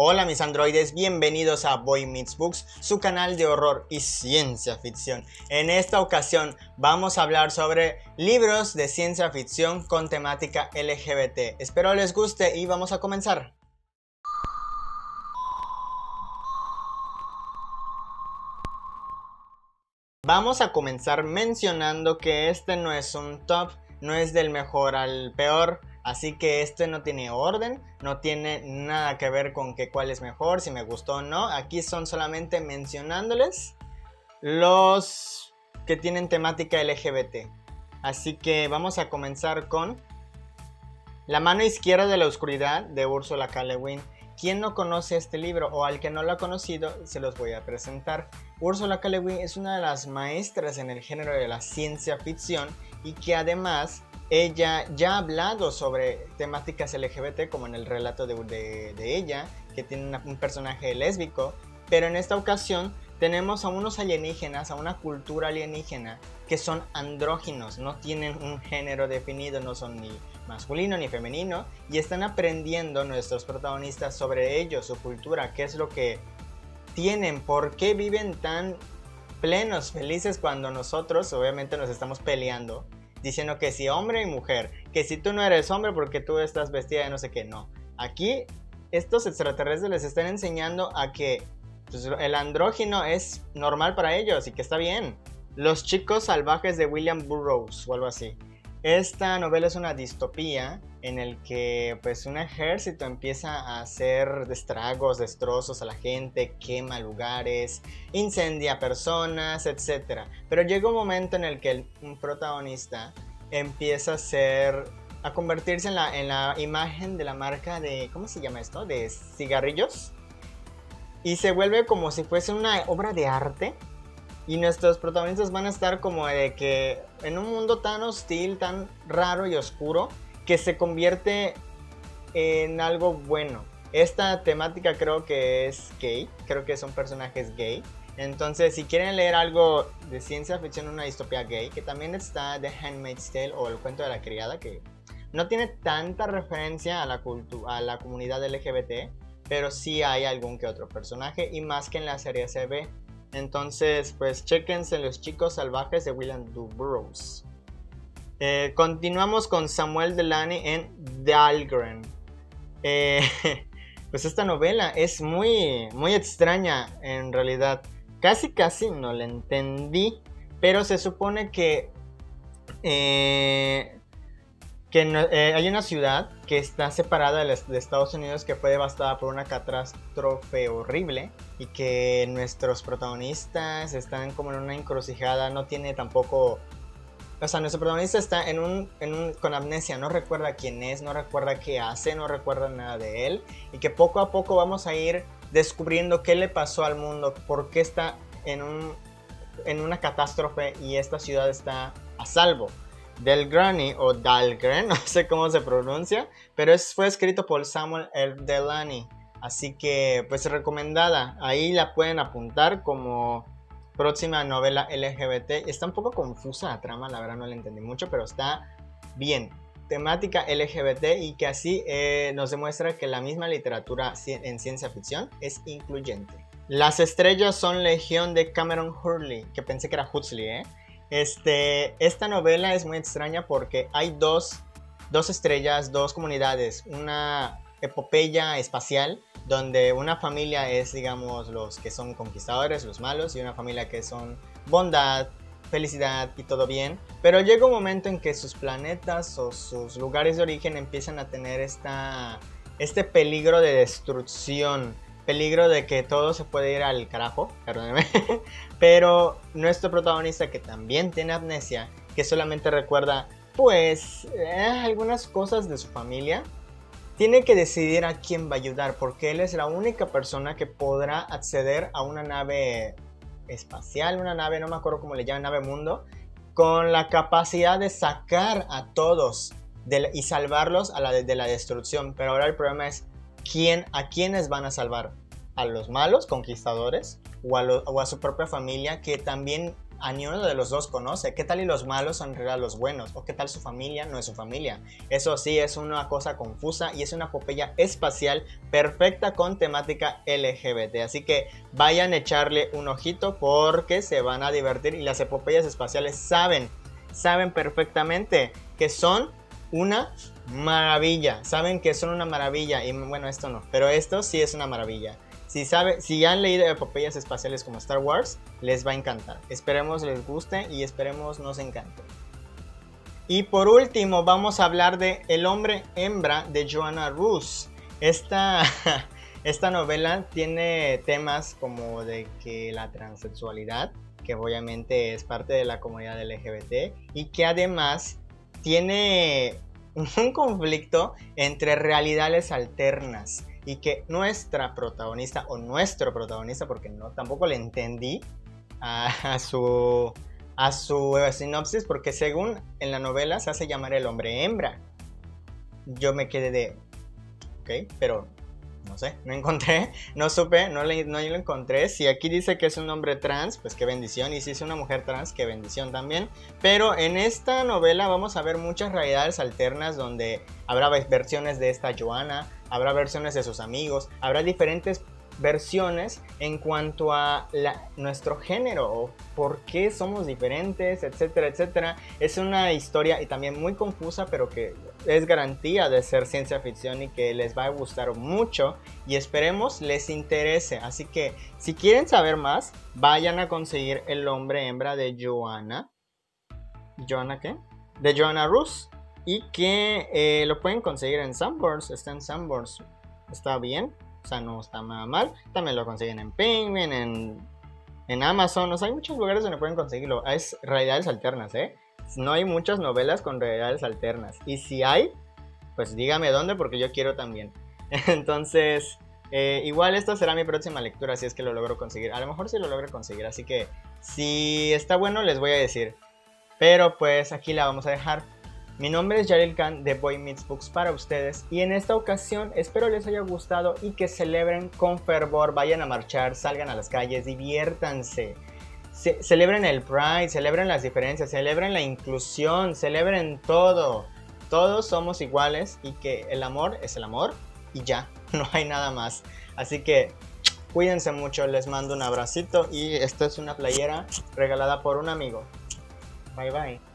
Hola mis androides, bienvenidos a Boy Meets Books, su canal de horror y ciencia ficción. En esta ocasión vamos a hablar sobre libros de ciencia ficción con temática LGBT. Espero les guste y vamos a comenzar. Vamos a comenzar mencionando que este no es un top, no es del mejor al peor, Así que este no tiene orden, no tiene nada que ver con que cuál es mejor, si me gustó o no. Aquí son solamente mencionándoles los que tienen temática LGBT. Así que vamos a comenzar con La mano izquierda de la oscuridad de Ursula K. Le ¿Quién no conoce este libro o al que no lo ha conocido se los voy a presentar? Ursula K. Le es una de las maestras en el género de la ciencia ficción y que además ella ya ha hablado sobre temáticas LGBT, como en el relato de, ella, que tiene un personaje lésbico, pero en esta ocasión tenemos a unos alienígenas, a una cultura alienígena, que son andróginos, no tienen un género definido, no son ni masculino ni femenino, y están aprendiendo nuestros protagonistas sobre ellos, su cultura, qué es lo que tienen, por qué viven tan plenos, felices cuando nosotros obviamente nos estamos peleando diciendo que si hombre y mujer, que si tú no eres hombre porque tú estás vestida de no sé qué, no. Aquí estos extraterrestres les están enseñando a que pues, el andrógino es normal para ellos y que está bien. Los chicos salvajes de William Burroughs o algo así. Esta novela es una distopía en el que pues un ejército empieza a hacer estragos, destrozos a la gente, quema lugares, incendia personas, etc. Pero llega un momento en el que el, protagonista empieza a ser a convertirse en la, en la imagen de la marca de ¿cómo se llama esto? de cigarrillos y se vuelve como si fuese una obra de arte y nuestros protagonistas van a estar como de que en un mundo tan hostil, tan raro y oscuro, que se convierte en algo bueno. Esta temática creo que es gay, creo que son personajes gay. Entonces, si quieren leer algo de ciencia ficción, una distopía gay, que también está The Handmaid's Tale o El cuento de la criada, que no tiene tanta referencia a la, a la comunidad LGBT, pero sí hay algún que otro personaje, y más que en la serie se ve. Entonces, pues chequense Los Chicos Salvajes de William Burroughs. Eh, continuamos con Samuel Delany en Dahlgren. Eh, pues esta novela es muy, muy extraña en realidad. Casi, casi no la entendí. Pero se supone que, eh, que hay una ciudad que está separada de, de Estados Unidos que fue devastada por una catástrofe horrible y que nuestros protagonistas están como en una encrucijada, no tiene tampoco... O sea, nuestro protagonista está en un, en un, con amnesia, no recuerda quién es, no recuerda qué hace, no recuerda nada de él. Y que poco a poco vamos a ir descubriendo qué le pasó al mundo, por qué está en, un, en una catástrofe y esta ciudad está a salvo. Delgrani o Dalgren, no sé cómo se pronuncia, pero es, fue escrito por Samuel L. Delany. Así que, pues recomendada. Ahí la pueden apuntar como próxima novela LGBT. Está un poco confusa la trama, la verdad no la entendí mucho, pero está bien. Temática LGBT y que así eh, nos demuestra que la misma literatura en ciencia ficción es incluyente. Las estrellas son Legión de Cameron Hurley, que pensé que era Huxley, ¿eh? Este, esta novela es muy extraña porque hay dos, dos estrellas, dos comunidades, una epopeya espacial donde una familia es, digamos, los que son conquistadores, los malos, y una familia que son bondad, felicidad y todo bien. Pero llega un momento en que sus planetas o sus lugares de origen empiezan a tener esta, este peligro de destrucción, peligro de que todo se puede ir al carajo, perdóneme. Pero nuestro protagonista que también tiene amnesia, que solamente recuerda pues eh, algunas cosas de su familia, tiene que decidir a quién va a ayudar porque él es la única persona que podrá acceder a una nave espacial, una nave, no me acuerdo cómo le llaman, nave mundo, con la capacidad de sacar a todos y salvarlos a la de, la destrucción. Pero ahora el problema es quién, a quiénes van a salvar. A los malos conquistadores o a, su propia familia que también a ni uno de los dos conoce. ¿Qué tal y los malos son realidad los buenos? ¿O qué tal su familia no es su familia? Eso sí, es una cosa confusa y es una epopeya espacial perfecta con temática LGBT. Así que vayan a echarle un ojito porque se van a divertir y las epopeyas espaciales saben, saben perfectamente que son una maravilla. Saben que son una maravilla y bueno, esto no, pero esto sí es una maravilla. Si, sabe, si han leído epopeyas espaciales como Star Wars, les va a encantar. Esperemos les guste y esperemos nos encante. Y por último, vamos a hablar de El hombre hembra de Joanna Rus. Esta, esta novela tiene temas como de que la transexualidad, que obviamente es parte de la comunidad LGBT, y que además tiene un conflicto entre realidades alternas y que nuestra protagonista o nuestro protagonista, porque no tampoco le entendí a, su a su sinopsis, porque según en la novela se hace llamar el hombre hembra. Yo me quedé de, ok, pero no sé, no encontré, no supe, no, le, lo encontré. Si aquí dice que es un hombre trans, pues qué bendición. Y si es una mujer trans, qué bendición también. Pero en esta novela vamos a ver muchas realidades alternas donde habrá versiones de esta Joana, habrá versiones de sus amigos, habrá diferentes versiones en cuanto a nuestro género o por qué somos diferentes, etcétera, etcétera. Es una historia y también muy confusa, pero que es garantía de ser ciencia ficción y que les va a gustar mucho y esperemos les interese. Así que si quieren saber más, vayan a conseguir El hombre hembra de Joanna. ¿Joanna qué? De Joanna Rus. Y que eh, lo pueden conseguir en Sunburns. Está en Sunburns. Está bien. O sea, no está nada mal. También lo consiguen en Penguin, en, en Amazon. O sea, hay muchos lugares donde pueden conseguirlo. Es realidades alternas, ¿eh? No hay muchas novelas con realidades alternas. Y si hay, pues dígame dónde porque yo quiero también. Entonces, eh, igual esta será mi próxima lectura si es que lo logro conseguir. A lo mejor sí lo logro conseguir. Así que si está bueno les voy a decir. Pero pues aquí la vamos a dejar. Mi nombre es Yaril Khan de Boy Meets Books para ustedes y en esta ocasión espero les haya gustado y que celebren con fervor, vayan a marchar, salgan a las calles, diviértanse. Celebren el Pride, celebren las diferencias, celebren la inclusión, celebren todo. Todos somos iguales y que el amor es el amor y ya, no hay nada más. Así que cuídense mucho, les mando un abracito y esta es una playera regalada por un amigo. Bye bye.